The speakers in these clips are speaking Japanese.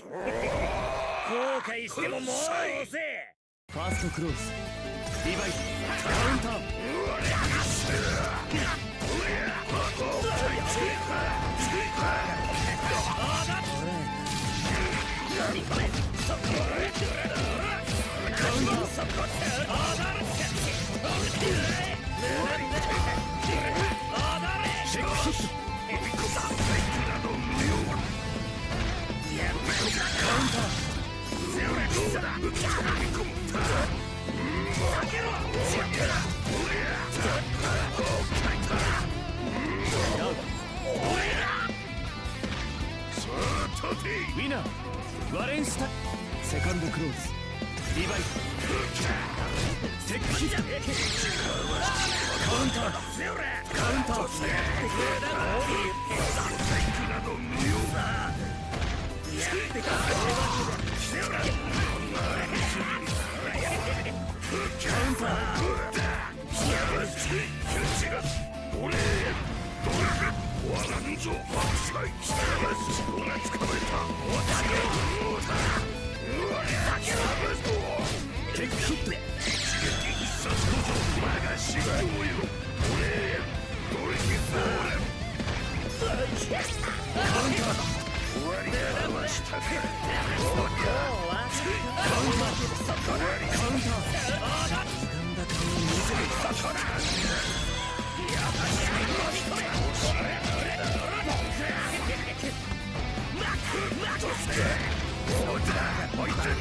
後悔してももう遅えファーストクローズ。リバイ。スカウンター。ウィナーワレンスタセカンドクローズ。リバイ。セックカウンターカウンタテックヒットブレイクダウンザファー。ス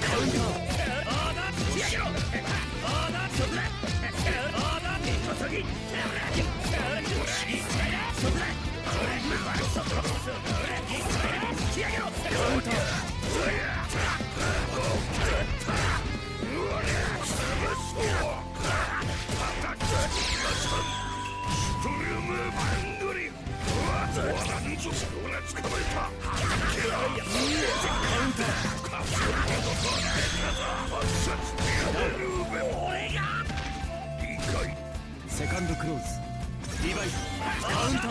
ローズセカンドクローズ。リバイスカウンター。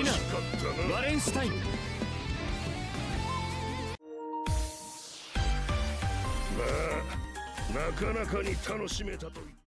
ィナーバレンスタインまあなかなかに楽しめたという。